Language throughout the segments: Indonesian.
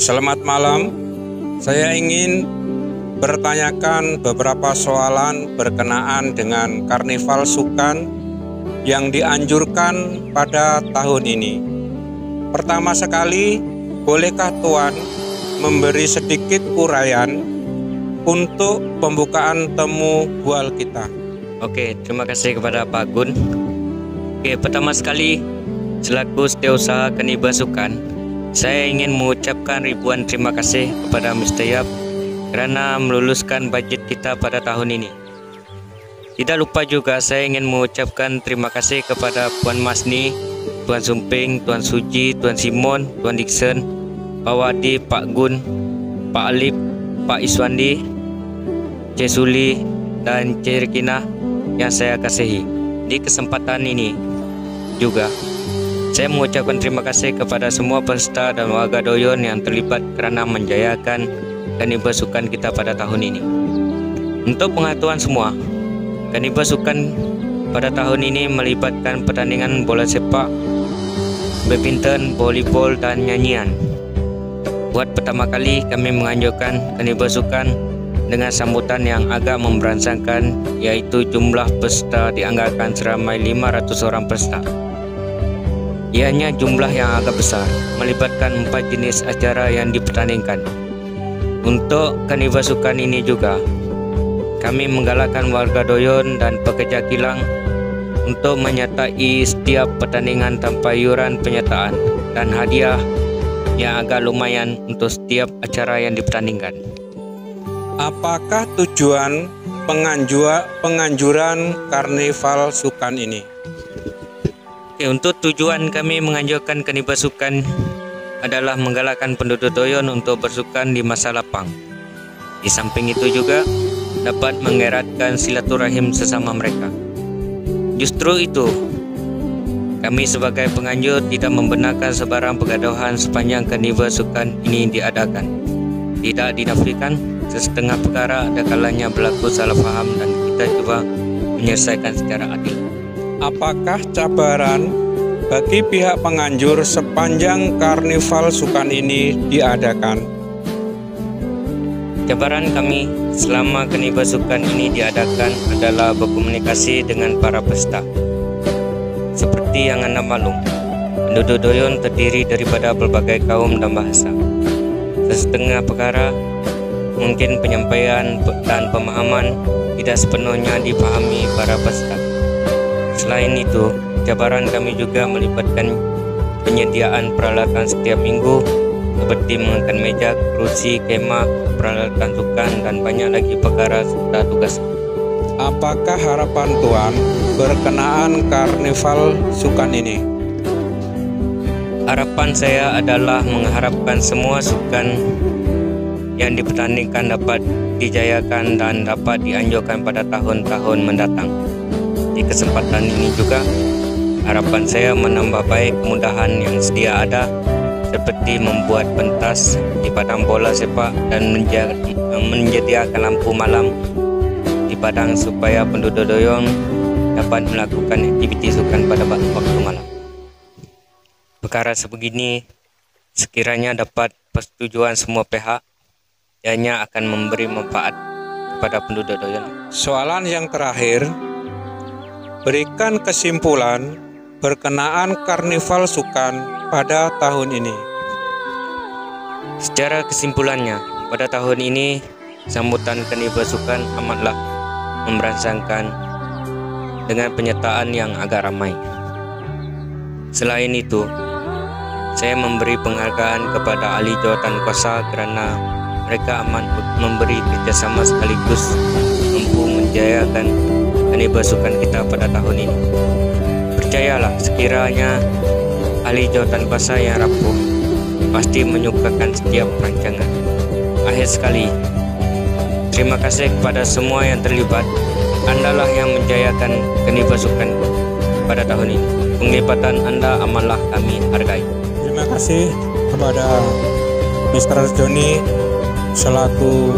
Selamat malam. Saya ingin bertanyakan beberapa soalan berkenaan dengan Karnival Sukan yang dianjurkan pada tahun ini. Pertama sekali, bolehkah Tuan memberi sedikit uraian untuk pembukaan temu bual kita? Oke, terima kasih kepada Pak Gun. Oke, pertama sekali, selaku setiausaha Kaniba Sukan, saya ingin mengucapkan ribuan terima kasih kepada Mr. Yap kerana meluluskan bajet kita pada tahun ini. Tidak lupa juga saya ingin mengucapkan terima kasih kepada Puan Masni, Tuan Sumping, Tuan Suji, Tuan Simon, Tuan Dixon, Pak Wadi, Pak Gun, Pak Alip, Pak Iswandi, Cik Suli, dan Rekina yang saya kasihi. Di kesempatan ini juga, saya mengucapkan terima kasih kepada semua peserta dan warga Doyon yang terlibat kerana menjayakan Kaniba Sukan kita pada tahun ini. Untuk pengetahuan semua, Kaniba Sukan pada tahun ini melibatkan pertandingan bola sepak, badminton, volleyball, dan nyanyian. Buat pertama kali kami menganjurkan Kaniba Sukan dengan sambutan yang agak memberansangkan yaitu jumlah peserta dianggarkan seramai 500 orang peserta. Ianya jumlah yang agak besar, melibatkan empat jenis acara yang dipertandingkan. Untuk karnival sukan ini juga, kami menggalakkan warga Doyon dan pekerja kilang untuk menyertai setiap pertandingan tanpa iuran penyertaan dan hadiah yang agak lumayan untuk setiap acara yang dipertandingkan. Apakah tujuan penganjua, penganjuran karnival sukan ini? Untuk tujuan kami menganjurkan karnival sukan adalah menggalakkan penduduk Doyon untuk bersukan di masa lapang. Di samping itu juga dapat mengeratkan silaturahim sesama mereka. Justru itu, kami sebagai penganjur tidak membenarkan sebarang pergaduhan sepanjang karnival sukan ini diadakan. Tidak dinafikan Sesetengah perkara ada kalanya berlaku salah faham dan kita cuba menyelesaikan secara adil. Apakah cabaran bagi pihak penganjur sepanjang karnival sukan ini diadakan? Cabaran kami selama karnival sukan ini diadakan adalah berkomunikasi dengan para peserta. Seperti yang anda maklum, penduduk Doyon terdiri daripada berbagai kaum dan bahasa. Sesetengah perkara mungkin penyampaian dan pemahaman tidak sepenuhnya dipahami para peserta. Selain itu, cabaran kami juga melibatkan penyediaan peralatan setiap minggu seperti mengangkat meja, kursi, kemah, peralatan sukan dan banyak lagi perkara serta tugas. Apakah harapan Tuan berkenaan karnival sukan ini? Harapan saya adalah mengharapkan semua sukan yang dipertandingkan dapat dijayakan dan dapat dianjurkan pada tahun-tahun mendatang. Di kesempatan ini juga, harapan saya menambah baik kemudahan yang sedia ada seperti membuat pentas di padang bola sepak dan menyediakan lampu malam di padang supaya penduduk doyong dapat melakukan aktiviti sukan pada waktu malam. Perkara sebegini sekiranya dapat persetujuan semua pihak ianya akan memberi manfaat kepada penduduk Doyon. Soalan yang terakhir, berikan kesimpulan berkenaan karnival sukan pada tahun ini. Secara kesimpulannya, pada tahun ini sambutan karnival sukan amatlah memberansangkan dengan penyertaan yang agak ramai. Selain itu, saya memberi penghargaan kepada ahli jawatan kuasa kerana mereka aman memberi kerjasama sekaligus mampu menjayakan sukan kita pada tahun ini. Percayalah, sekiranya ahli jawatan kuasa yang rapuh pasti menyukakan setiap rancangan. Akhir sekali, terima kasih kepada semua yang terlibat. Andalah yang menjayakan sukan pada tahun ini. Penglibatan Anda amanlah kami hargai. Terima kasih kepada Mr. Joni selaku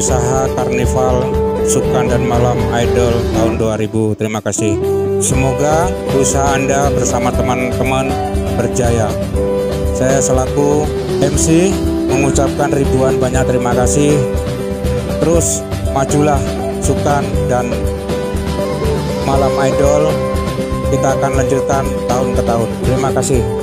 usaha Karnival Sukan dan Malam Idol tahun 2000. Terima kasih. Semoga usaha Anda bersama teman-teman berjaya. Saya selaku MC mengucapkan ribuan banyak terima kasih. Terus majulah Sukan dan Malam Idol. Kita akan lanjutkan tahun ke tahun. Terima kasih.